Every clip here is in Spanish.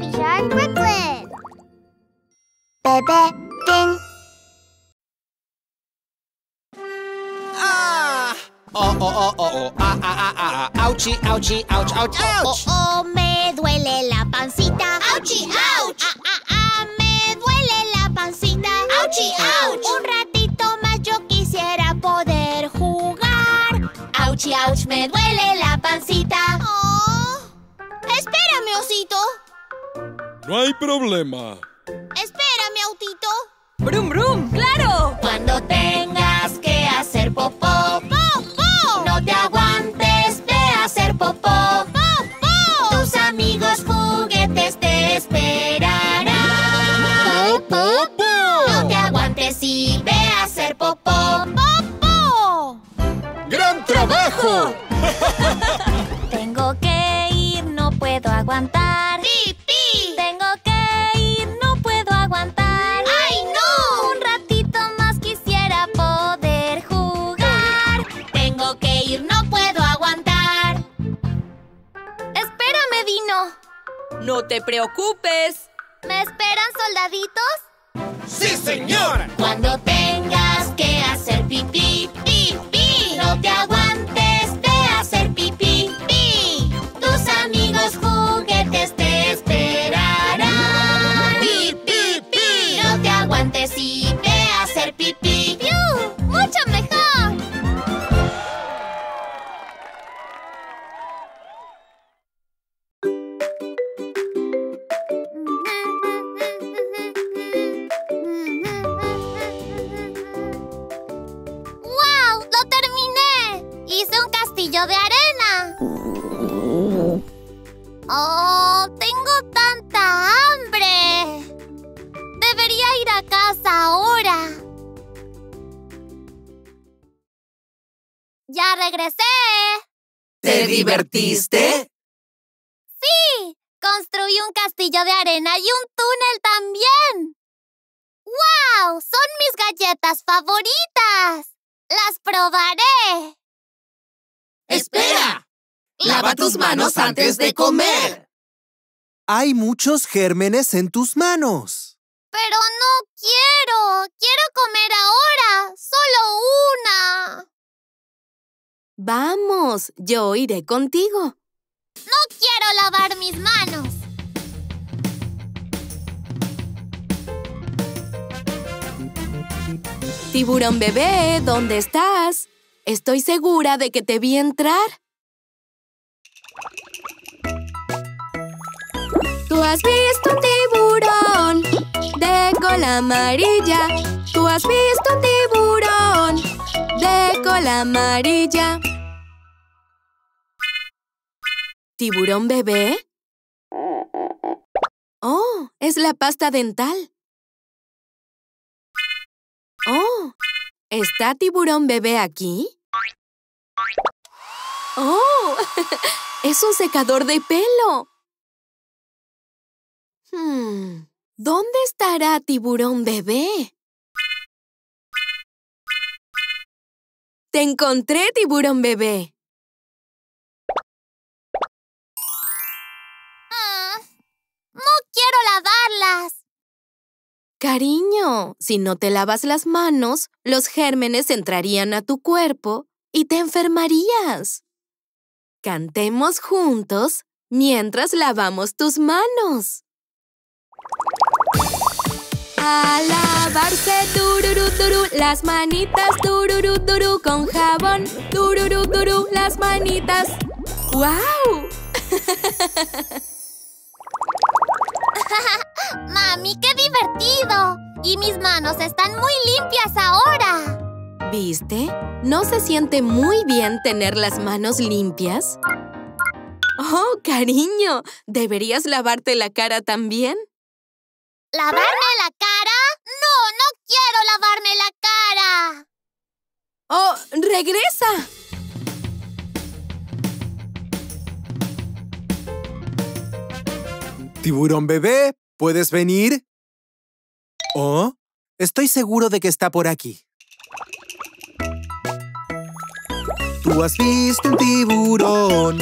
Baby Shark Brooklyn. Bebe Ding. Ah! Oh, oh, oh, oh, oh. Ah, ah, ah, ah, ah. Ouchie, ouchie, ouch, ouch, Oh, ouch. oh, me duele la pancita. Ouchie, ouch. Ah, ah, ah, me duele la pancita. Ouchie, ouch. Un ratito más yo quisiera poder jugar. Ouchie, ouch, me duele la pancita. Oh. Espérame, osito. No hay problema. Espérame, autito. ¡Brum, brum! ¡Claro! Cuando tengas No te preocupes. ¿Me esperan soldaditos? ¡Sí, señor! Cuando tengas que hacer pipí, pipí, no te aguantes, ahora. ¡Ya regresé! ¿Te divertiste? ¡Sí! Construí un castillo de arena y un túnel también. ¡Wow! Son mis galletas favoritas. Las probaré. ¡Espera! Lava tus manos antes de comer. Hay muchos gérmenes en tus manos. Pero no quiero. Quiero comer ahora. Solo una. Vamos, yo iré contigo. No quiero lavar mis manos. Tiburón bebé, ¿dónde estás? Estoy segura de que te vi entrar. Tú has visto un tiburón de cola amarilla. Tú has visto un tiburón de cola amarilla. ¿Tiburón bebé? Oh, es la pasta dental. Oh, ¿está tiburón bebé aquí? Oh, es un secador de pelo. Hmm, ¿dónde estará tiburón bebé? Te encontré, tiburón bebé. Ah, no quiero lavarlas. Cariño, si no te lavas las manos, los gérmenes entrarían a tu cuerpo y te enfermarías. Cantemos juntos mientras lavamos tus manos. A lavarse tururú turú, las manitas tururú turú con jabón tururú turú, las manitas. ¡Wow! Mami, qué divertido. Y mis manos están muy limpias ahora. ¿Viste? ¿No se siente muy bien tener las manos limpias? Oh, cariño, ¿deberías lavarte la cara también? ¿Lavarme la cara? No, no quiero lavarme la cara. ¡Oh, regresa! Tiburón bebé, ¿puedes venir? Oh, estoy seguro de que está por aquí. Tú has visto un tiburón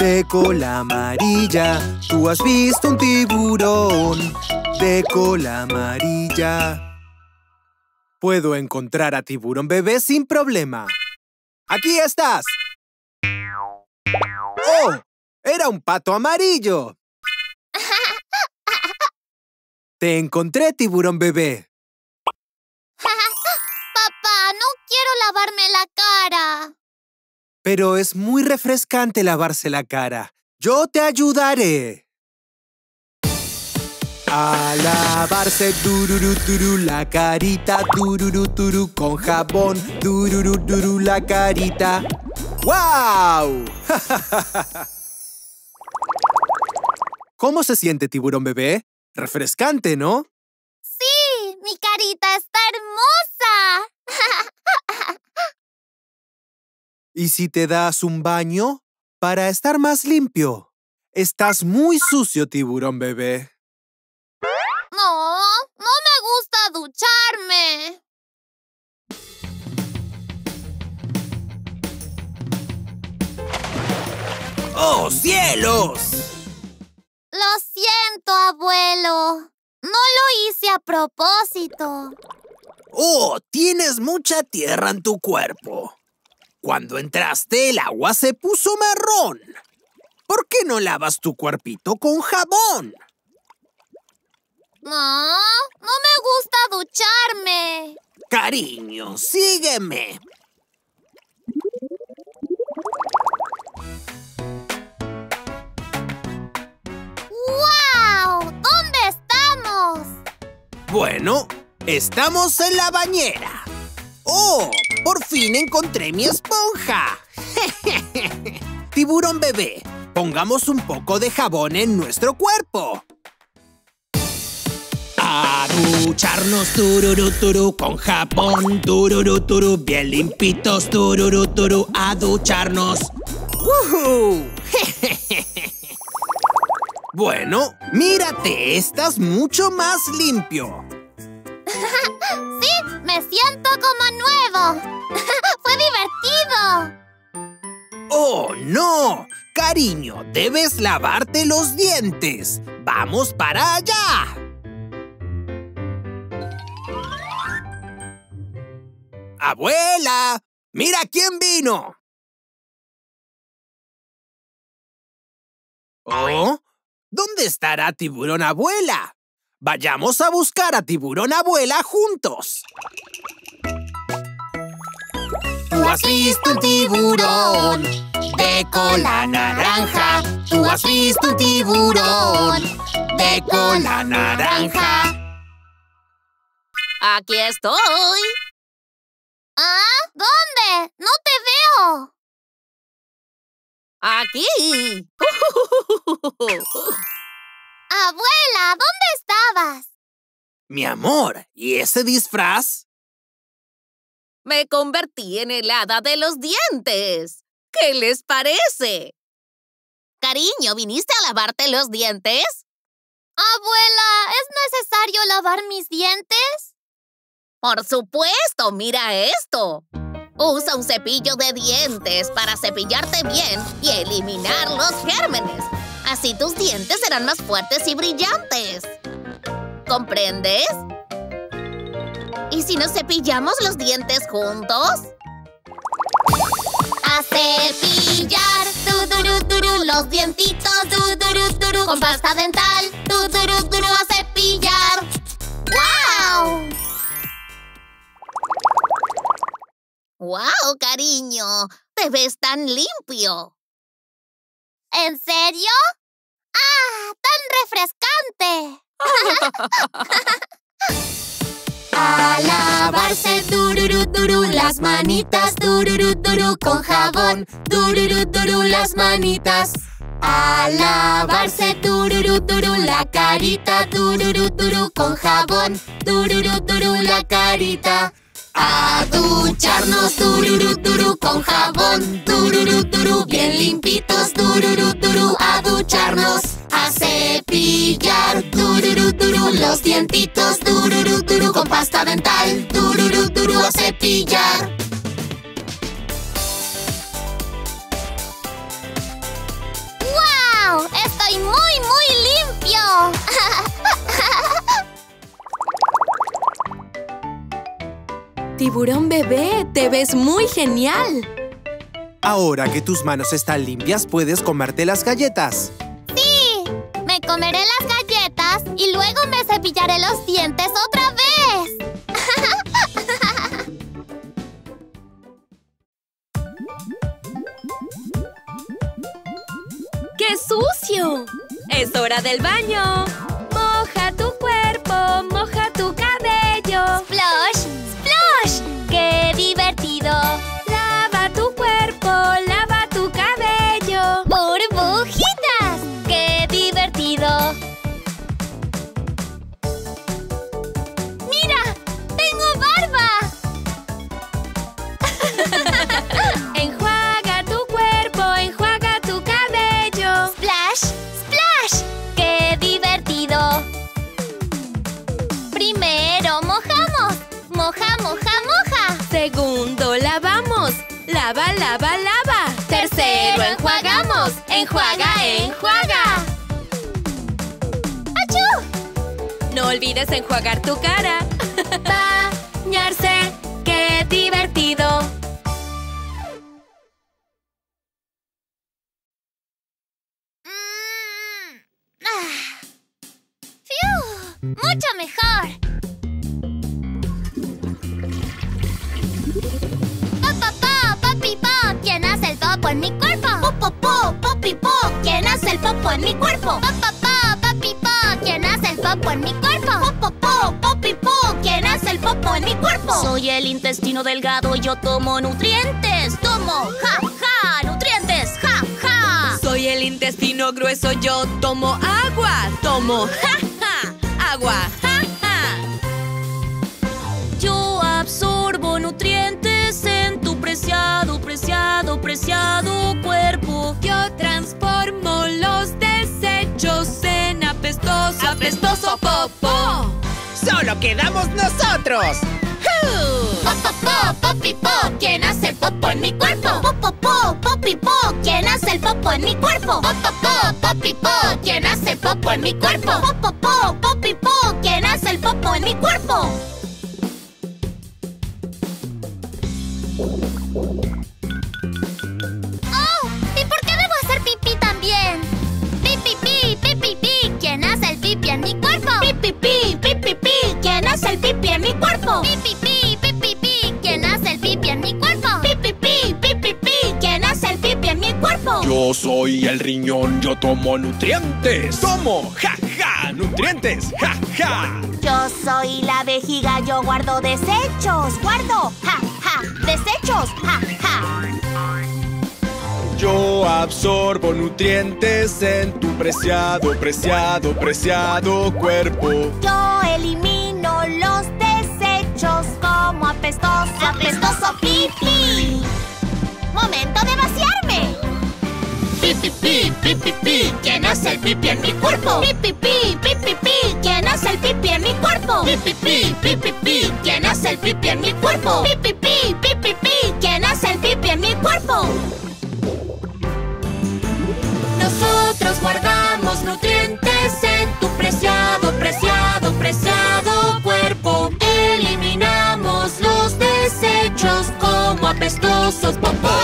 De cola amarilla, tú has visto un tiburón. De cola amarilla. Puedo encontrar a tiburón bebé sin problema. ¡Aquí estás! ¡Oh! ¡Era un pato amarillo! Te encontré, tiburón bebé. Papá, no quiero lavarme la cara. Pero es muy refrescante lavarse la cara. Yo te ayudaré. A lavarse tururú turú la carita, tururú turú con jabón, tururú turú la carita. ¡Wow! ¿Cómo se siente, tiburón bebé? Refrescante, ¿no? Sí, mi carita está hermosa. ¿Y si te das un baño? Para estar más limpio. Estás muy sucio, tiburón bebé. No, no me gusta ducharme. ¡Oh, cielos! Lo siento, abuelo. No lo hice a propósito. ¡Oh, tienes mucha tierra en tu cuerpo! Cuando entraste, el agua se puso marrón. ¿Por qué no lavas tu cuerpito con jabón? No, no me gusta ducharme. Cariño, sígueme. ¡Wow! ¿Dónde estamos? Bueno, estamos en la bañera. ¡Oh! Por fin encontré mi esponja. Tiburón bebé, pongamos un poco de jabón en nuestro cuerpo. A ducharnos tururú turú con jabón tururú turú bien limpitos tururú turú a ducharnos. ¡Woohoo! bueno, mírate, estás mucho más limpio. Sí, me siento como nuevo. ¡Fue divertido! ¡Oh, no! Cariño, debes lavarte los dientes. ¡Vamos para allá! ¡Abuela! ¡Mira quién vino! ¿Oh? ¿Dónde estará Tiburón Abuela? Vayamos a buscar a Tiburón Abuela juntos. Tú has visto un tiburón de cola naranja. Tú has visto un tiburón de cola naranja. Aquí estoy. ¿Ah? ¿Dónde? No te veo. Aquí. Abuela, ¿dónde estabas? Mi amor, ¿y ese disfraz? Me convertí en el hada de los dientes. ¿Qué les parece? Cariño, ¿viniste a lavarte los dientes? Abuela, ¿es necesario lavar mis dientes? Por supuesto, mira esto. Usa un cepillo de dientes para cepillarte bien y eliminar los gérmenes. Así tus dientes serán más fuertes y brillantes. ¿Comprendes? ¿Y si nos cepillamos los dientes juntos? A cepillar, tuduru, turu, los dientitos, tuduru, turu, con pasta dental, tuduru, turu, a cepillar. ¡Wow! ¡Wow, cariño! ¡Te ves tan limpio! ¿En serio? ¡Ah! ¡Tan refrescante! A lavarse, tururú, turú, las manitas, tururú, turú, con jabón, tururú, turú, las manitas. A lavarse, tururú, turú, la carita, tururú, turú, con jabón, tururú, turú, la carita. A ducharnos, tururú, turú, con jabón, tururú, turú, bien limpitos, tururú, turú, a ducharnos. A cepillar, tururú, turú, los dientitos, tururú, turú, con pasta dental, tururú, turú, a cepillar. ¡Wow! ¡Estoy muy, muy limpio! Tiburón bebé, te ves muy genial. Ahora que tus manos están limpias, puedes comerte las galletas. ¡Sí! Me comeré las galletas y luego me cepillaré los dientes otra vez. ¡Qué sucio! ¡Es hora del baño! Tercero, enjuagamos. Enjuaga, enjuaga. ¡Achú! No olvides enjuagar tu cara. Bañarse, qué divertido. Mm. Ah. ¡Fiu! ¡Mucho mejor! Popo en mi cuerpo? ¡Papá, papi, po! ¿Quién hace el popo en mi cuerpo? ¡Popo, papi, po! ¿Quién hace el popo en mi cuerpo? Soy el intestino delgado y yo tomo nutrientes. Tomo, ja, ja, nutrientes, ja, ja. Soy el intestino grueso, yo tomo agua. Tomo, ja, ja, agua, ja, ja. Yo absorbo nutrientes en tu preciado, preciado, preciado cuerpo. Yo transformo apestoso, popó. ¡Solo quedamos nosotros! ¡Popo, po! ¿Quién hace el popo en mi cuerpo? ¡Popo, po! ¿Quién hace el popo en mi cuerpo? ¡Popo, po! ¿Quién hace el popo en mi cuerpo? ¡Popo, po! ¿Quién hace el popo en mi cuerpo? Cuerpo? ¡Pi, pi, pi, pi, pi, pi! ¿Quién hace el pipí en mi cuerpo? ¡Pi, pi, pi, pi, pi, pi! ¿Quién hace el pipí en mi cuerpo? Yo soy el riñón, yo tomo nutrientes. ¡Tomo! ¡Ja, ja! ¡Nutrientes! ¡Ja, ja! Yo soy la vejiga, yo guardo desechos. ¡Guardo! ¡Ja, ja! ¡Desechos! ¡Ja, ja! Yo absorbo nutrientes en tu preciado, preciado, preciado cuerpo. Yo elimino como apestoso, apestoso pipí. ¡Momento de vaciarme! ¡Pi, pi, pi, pi! ¿Quién hace el pipí en mi cuerpo? ¡Pi, pi, pi, pi! ¿Quién hace el pipí en mi cuerpo? ¡Pi, pi, pi, pi! ¿Quién hace el pipí en mi cuerpo? ¡Pi, pi, pi, pi! ¿Quién hace el pipí en mi cuerpo? Nosotros guardamos nutrientes en tu preciado, preciado, preciado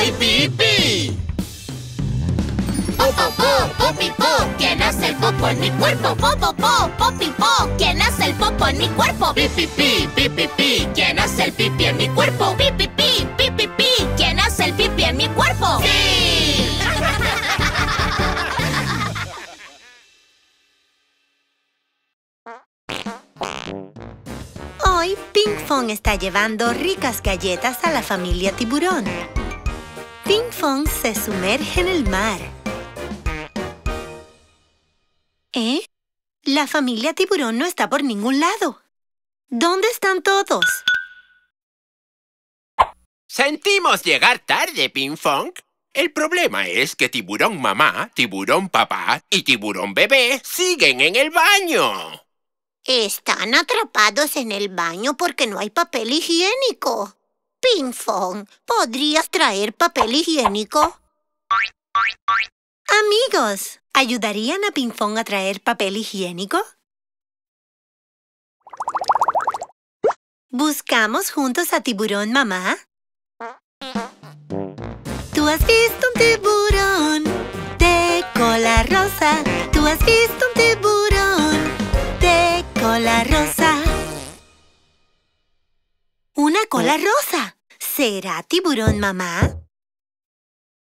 y pipí. ¡Po, po, po, pi, po! ¿Quién hace el popo en mi cuerpo? ¡Po, po, po, po! ¿Quién hace el popo en mi cuerpo? ¡Pi, pi, pi, pi! ¿Quién hace el pipí en mi cuerpo? ¡Pi, pi, pi, pi! ¿Quién hace el pipí en mi cuerpo? ¡Sí! Hoy, Ping Fong está llevando ricas galletas a la familia tiburón. Ping Fong se sumerge en el mar. ¿Eh? La familia tiburón no está por ningún lado. ¿Dónde están todos? Sentimos llegar tarde, Ping Fong. El problema es que tiburón mamá, tiburón papá y tiburón bebé siguen en el baño. Están atrapados en el baño porque no hay papel higiénico. Ping Fong, ¿podrías traer papel higiénico? Amigos, ¿ayudarían a Ping Fong a traer papel higiénico? ¿Buscamos juntos a tiburón mamá? Tú has visto un tiburón de cola rosa. Tú has visto un tiburón de cola rosa. Una cola rosa. ¿Será tiburón mamá?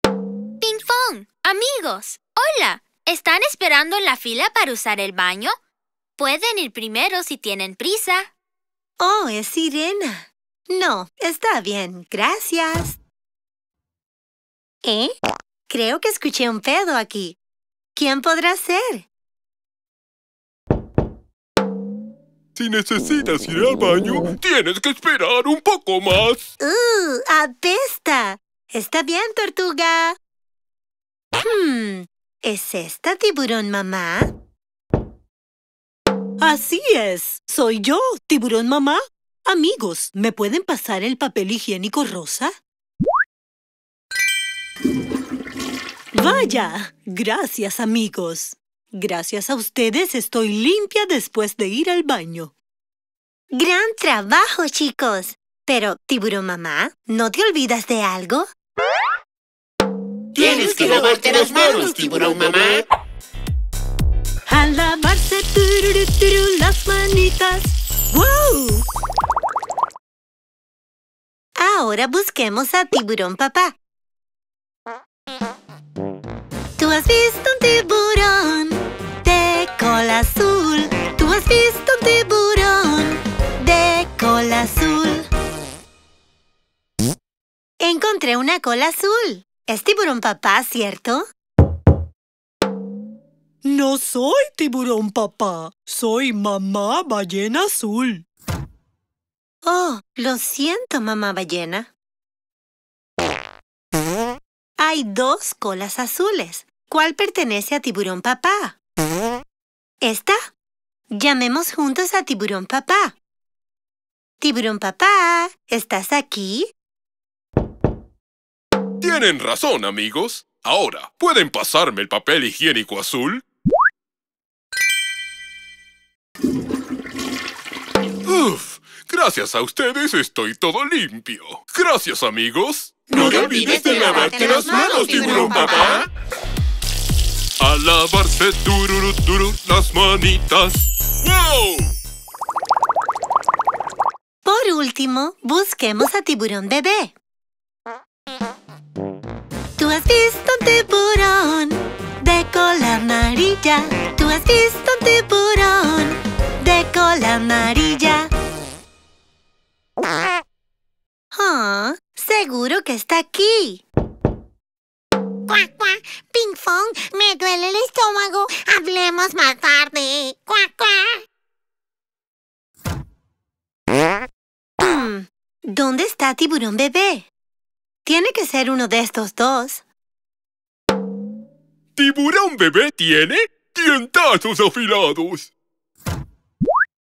Ping Pong, amigos, hola. ¿Están esperando en la fila para usar el baño? Pueden ir primero si tienen prisa. Oh, es Sirena. No, está bien, gracias. ¿Eh? Creo que escuché un pedo aquí. ¿Quién podrá ser? Si necesitas ir al baño, tienes que esperar un poco más. ¡Uh! ¡Apesta! Está bien, tortuga. Hmm, ¿Es esta tiburón mamá? Así es. Soy yo, tiburón mamá. Amigos, ¿me pueden pasar el papel higiénico rosa? Vaya, gracias amigos. Gracias a ustedes estoy limpia después de ir al baño. ¡Gran trabajo, chicos! Pero, tiburón mamá, ¿no te olvidas de algo? Tienes que lavarte las manos, tiburón mamá. A lavarse tururu, turu, las manitas. ¡Wow! Ahora busquemos a tiburón papá. Tú has visto un tiburón cola azul. Tú has visto un tiburón de cola azul. Encontré una cola azul. Es tiburón papá, ¿cierto? No soy tiburón papá. Soy mamá ballena azul. Oh, lo siento, mamá ballena. Hay dos colas azules. ¿Cuál pertenece a tiburón papá? ¿Esta? Llamemos juntos a tiburón papá. Tiburón papá, ¿estás aquí? Tienen razón, amigos. Ahora, ¿pueden pasarme el papel higiénico azul? Uf, gracias a ustedes estoy todo limpio. Gracias, amigos. No te olvides de lavarte las manos, tiburón papá. A lavarse tururu, turu, las manitas. ¡Wow! Por último, busquemos a tiburón bebé. Tú has visto un tiburón de cola amarilla. Tú has visto un tiburón de cola amarilla. Ah, seguro que está aquí. Cuac, cuac. Ping Pong, me duele el estómago. Hablemos más tarde. Cuac, cuac. Hmm, ¿Dónde está tiburón bebé? Tiene que ser uno de estos dos. ¿Tiburón bebé tiene? ¡Dientazos afilados!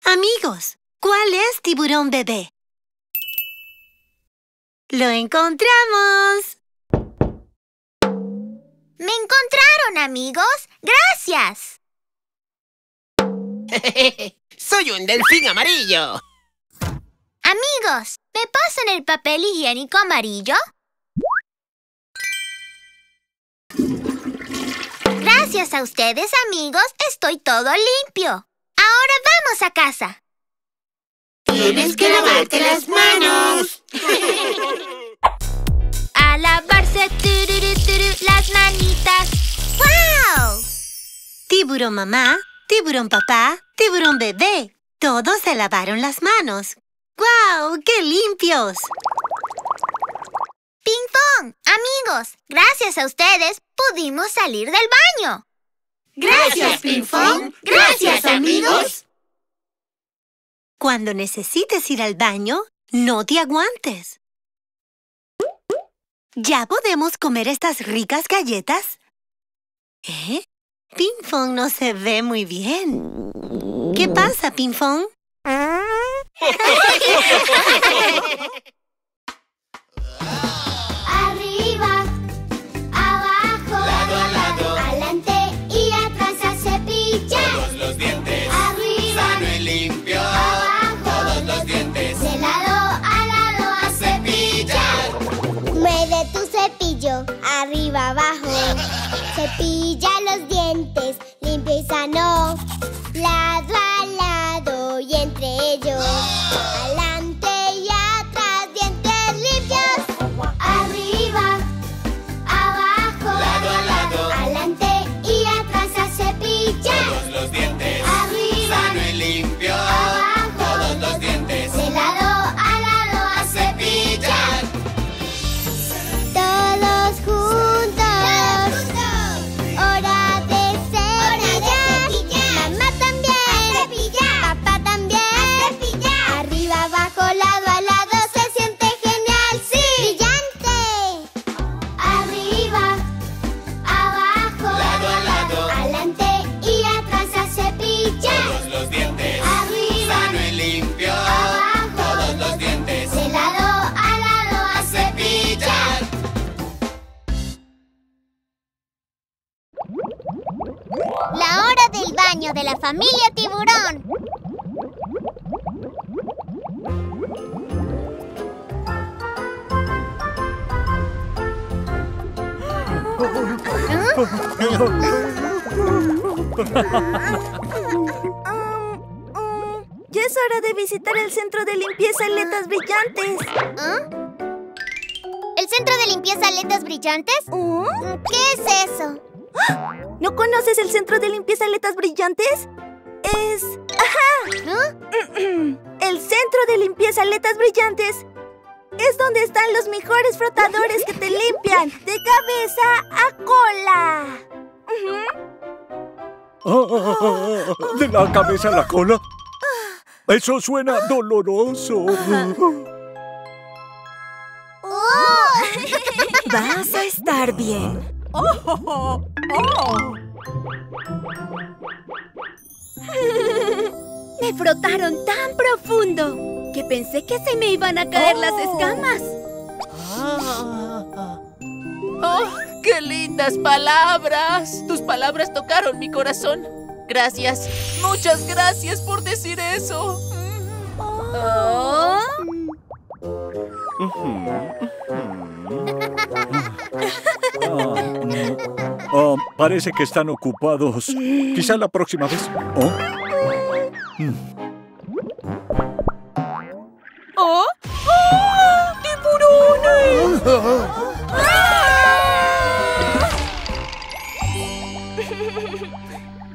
Amigos, ¿cuál es tiburón bebé? ¡Lo encontramos! ¡Me encontraron, amigos! ¡Gracias! ¡Soy un delfín amarillo! Amigos, ¿me pasan el papel higiénico amarillo? Gracias a ustedes, amigos, estoy todo limpio. Ahora vamos a casa. Tienes que lavarte las manos. A lavarse tururu, Tiburón mamá, tiburón papá, tiburón bebé. Todos se lavaron las manos. ¡Guau! ¡Qué limpios! Ping pong, amigos, gracias a ustedes pudimos salir del baño. Gracias, Ping Pong. Gracias, amigos. Cuando necesites ir al baño, no te aguantes. ¿Ya podemos comer estas ricas galletas? ¿Eh? Pinfong no se ve muy bien. ¿Qué pasa, Pinfong? Arriba, abajo, lado a lado, adelante y atrás hace picha. Todos los dientes, arriba, sano y limpio. Abajo, todos los dientes, de lado a lado a cepillar. Mueve tu cepillo, arriba, abajo, cepilla los dientes dientes, limpio y sano, lado a lado y entre ellos. ¡Ah! De la familia tiburón. Ya es hora de visitar el centro de limpieza Aletas Brillantes. ¿Ah? ¿El centro de limpieza Aletas Brillantes? ¿Oh? ¿Qué es eso? ¿No conoces el centro de limpieza Aletas Brillantes? Es... ¡Ajá! ¿Ah? El centro de limpieza Aletas Brillantes es donde están los mejores frotadores que te limpian de cabeza a cola. Ujú. ¿De la cabeza a la cola? Eso suena doloroso. Vas a estar bien. Me frotaron tan profundo que pensé que se me iban a caer las escamas. ¡Oh, qué lindas palabras! Tus palabras tocaron mi corazón. Gracias, muchas gracias por decir eso. Oh. Ah, ah, parece que están ocupados. Quizá la próxima vez. Oh. Mm. ¡Oh! ¡Oh! ¡Tiburones!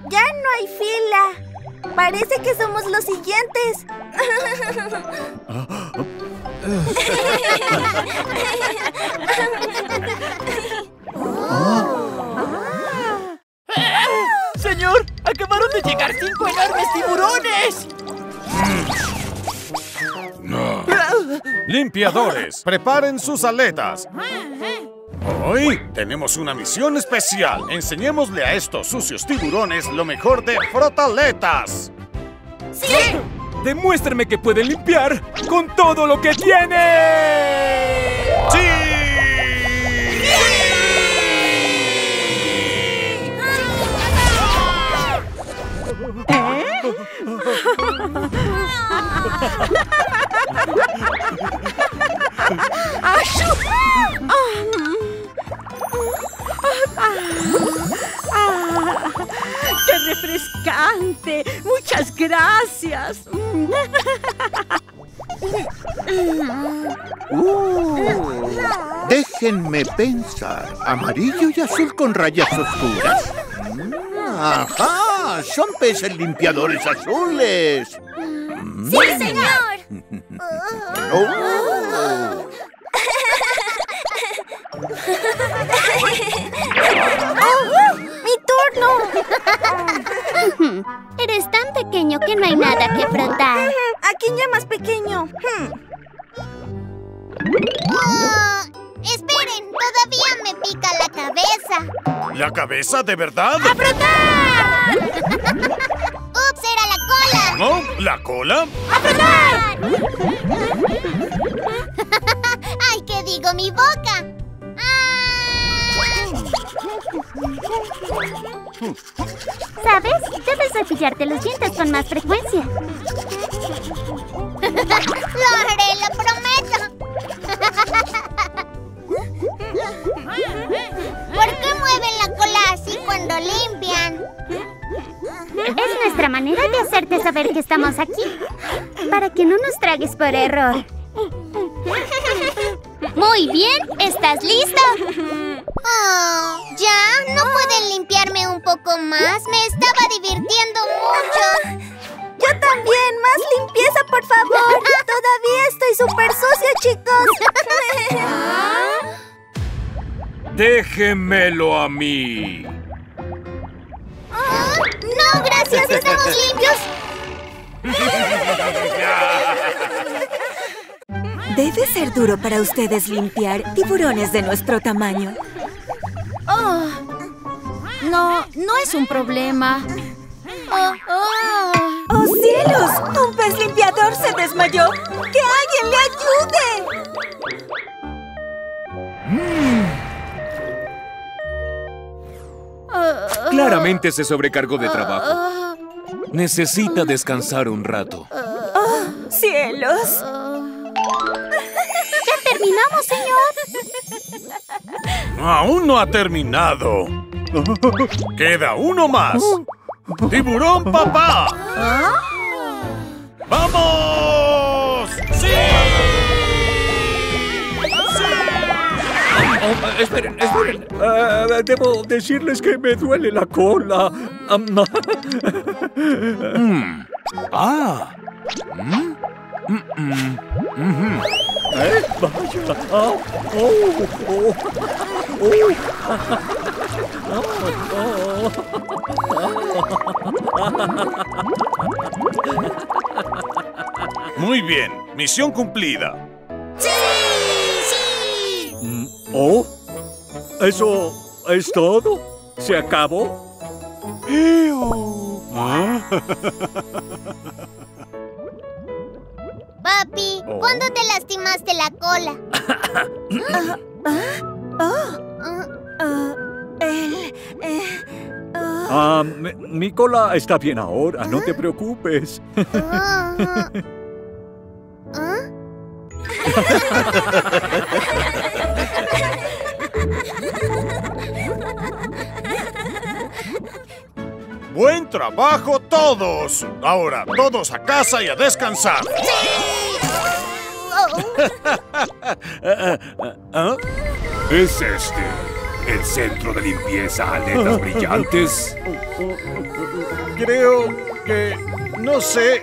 Ya no hay fila. Parece que somos los siguientes. ¡Señor! ¡Acabaron de llegar cinco enormes tiburones! Limpiadores, preparen sus aletas. Hoy tenemos una misión especial. Enseñémosle a estos sucios tiburones lo mejor de frotaletas. ¡Sí! Demuéstrame que puede limpiar con todo lo que tiene. Gracias! Uh, déjenme pensar. Amarillo y azul con rayas oscuras. ¡Ajá! Son peces limpiadores azules. ¡Sí, señor! Oh. Cabeza de verdad? ¡A frotar! ¡Ups, era la cola! ¿No? ¿La cola? ¡A frotar! ¡Ay, qué digo, mi boca! ¿Sabes? Debes cepillarte los dientes con más frecuencia. ¡Lo haré, lo prometo! Es nuestra manera de hacerte saber que estamos aquí. para que no nos tragues por error. Muy bien, ¿estás listo? Oh, ¿Ya? ¿No pueden limpiarme un poco más? Me estaba divirtiendo mucho. Yo también, más limpieza, por favor. Todavía estoy súper sucia, chicos. Déjenmelo a mí. Oh, no, gracias, estamos limpios. Debe ser duro para ustedes limpiar tiburones de nuestro tamaño. Oh, no, no es un problema. Oh, oh. ¡Oh, cielos! ¡Un pez limpiador se desmayó! ¡Que alguien le ayude! Claramente se sobrecargó de trabajo. Necesita descansar un rato. ¡Oh, cielos! ¿Ya terminamos, señor? Aún no ha terminado. Queda uno más. ¡Tiburón papá! ¡Vamos! Oh, esperen, esperen. Ah, debo decirles que me duele la cola. Mm. Ah. Mm. Mm, mm. Mhm. ¿Eh? Vaya. Ah, oh, oh, Muy bien, misión cumplida. ¿Oh? ¿Eso es todo? ¿Se acabó? ¿Ah? Papi, ¿cuándo te lastimaste la cola? Ah, mi, mi cola está bien ahora, no te preocupes. Ah, Buen trabajo todos. Ahora todos a casa y a descansar. ¿Ah? ¿Es este el centro de limpieza aletas brillantes? Creo que... no sé.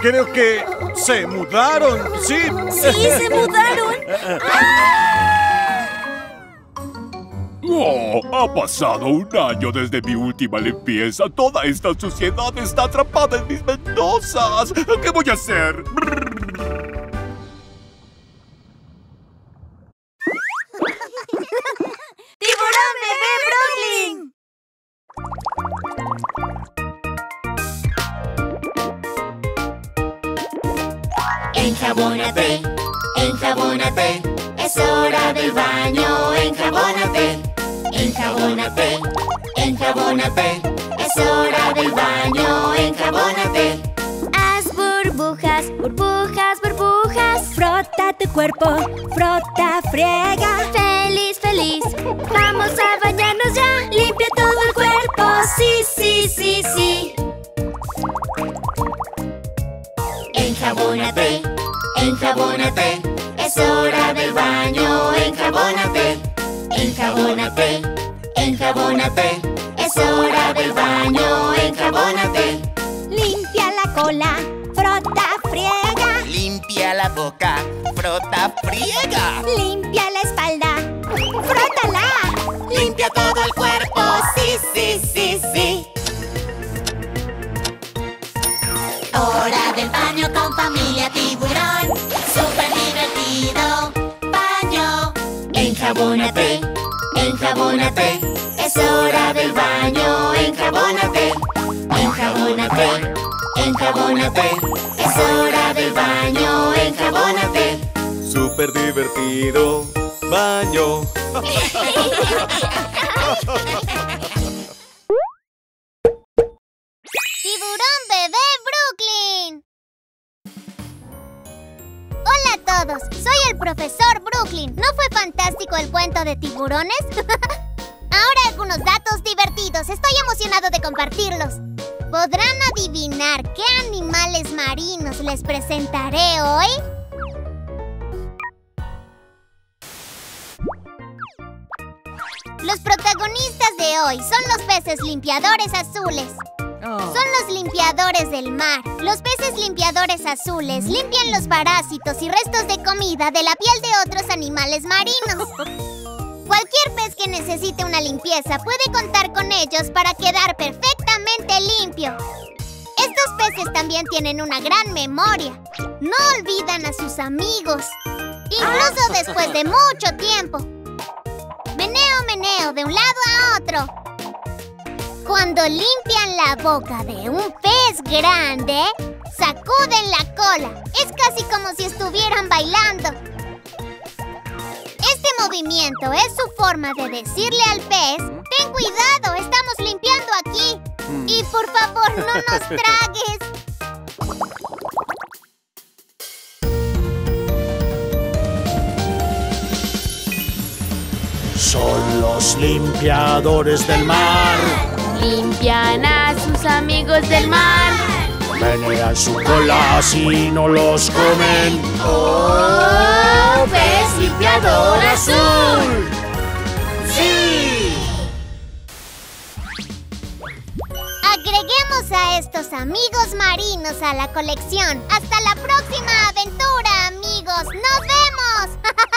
Creo que se mudaron. Sí. Sí, se mudaron. Ha pasado un año desde mi última limpieza. Toda esta suciedad está atrapada en mis ventosas. ¿Qué voy a hacer? Cuerpo, frota, friega. Limpia la espalda, frótala. Limpia todo el cuerpo, sí, sí, sí, sí. Hora del baño con familia tiburón, súper divertido. Baño, enjabónate, enjabónate, es hora del baño, enjabónate, enjabónate, enjabónate, Baño. ¡Tiburón bebé Brooklyn! Hola a todos, soy el profesor Brooklyn. ¿No fue fantástico el cuento de tiburones? Ahora algunos datos divertidos. Estoy emocionado de compartirlos. ¿Podrán adivinar qué animales marinos les presentaré hoy? Los protagonistas de hoy son los peces limpiadores azules. Son los limpiadores del mar. Los peces limpiadores azules limpian los parásitos y restos de comida de la piel de otros animales marinos. Cualquier pez que necesite una limpieza puede contar con ellos para quedar perfectamente limpio. Estos peces también tienen una gran memoria. No olvidan a sus amigos, incluso después de mucho tiempo. Meneo, de un lado a otro. Cuando limpian la boca de un pez grande, sacuden la cola. Es casi como si estuvieran bailando. Este movimiento es su forma de decirle al pez, ten cuidado, estamos limpiando aquí. Y por favor, no nos tragues. Son los limpiadores del mar. Limpian a sus amigos del mar. Menean su cola así no los comen. ¡Oh! ¡Pez limpiador azul! ¡Sí! Agreguemos a estos amigos marinos a la colección. Hasta la próxima aventura, amigos. ¡Nos vemos!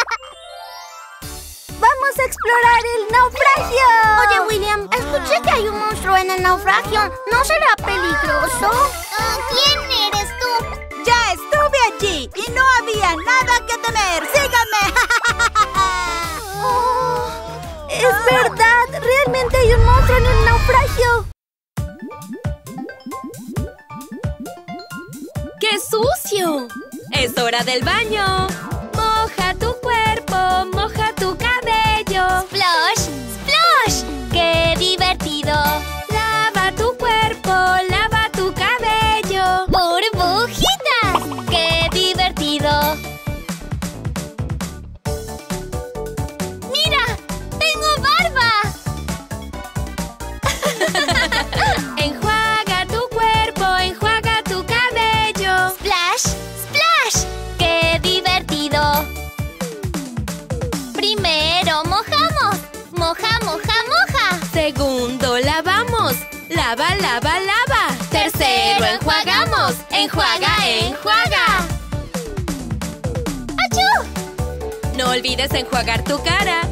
¡Vamos a explorar el naufragio! Oye, William, escuché que hay un monstruo en el naufragio. ¿No será peligroso? Ah, ¿Quién eres tú? Ya estuve allí y no había nada que temer. ¡Síganme! ¡Es verdad! ¡Realmente hay un monstruo en el naufragio! ¡Qué sucio! ¡Es hora del baño! Moja tu cuerpo, moja tu cabello. ¡Splosh! ¡Splosh! ¡Qué divertido! Lava tu cuerpo, Olvides enjuagar tu cara.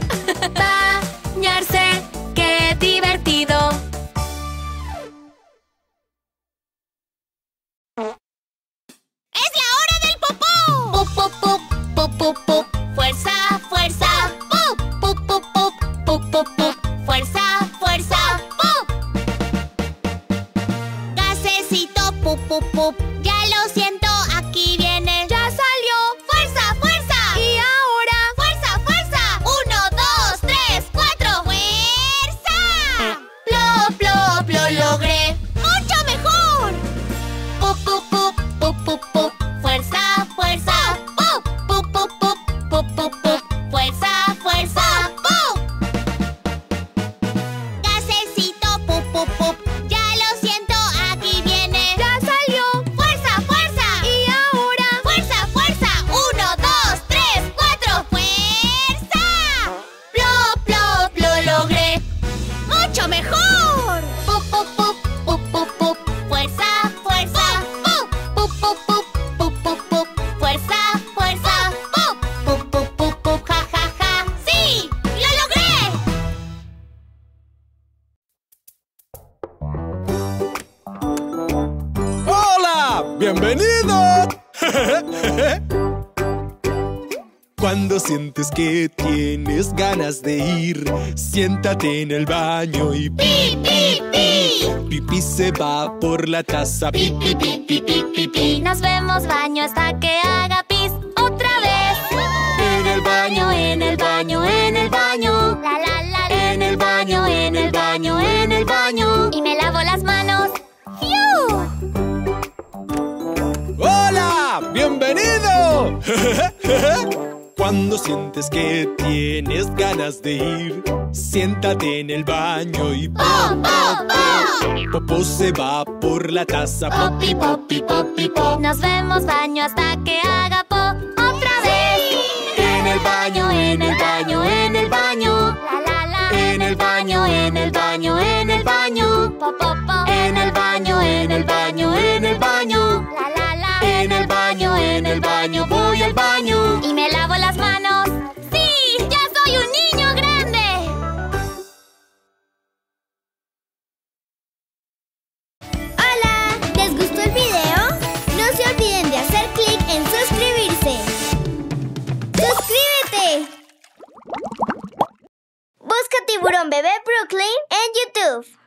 Siéntate en el baño y pi, pi, pi. Pipí se va por la taza. Pi, pi, pi, pi, pi, pi, pi. Nos vemos baño hasta Cuando sientes que tienes ganas de ir, siéntate en el baño y ¡Po, po, po! Popó se va por la taza. Popi, popi, popi, pop. Nos vemos baño hasta que haga po otra vez. En el baño, en el baño, en el baño. La la la. En el baño, en el baño, en el baño. Po po po. En el baño, en el baño, en el baño. La la la. En el baño, en el baño, voy al baño. Y clic en suscribirse. ¡Suscríbete! Busca Tiburón Bebé Brooklyn en YouTube.